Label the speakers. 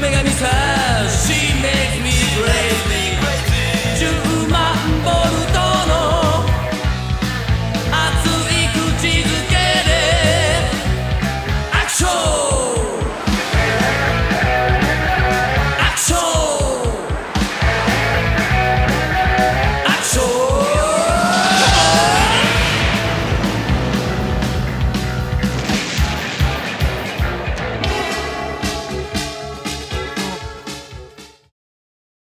Speaker 1: 女神さ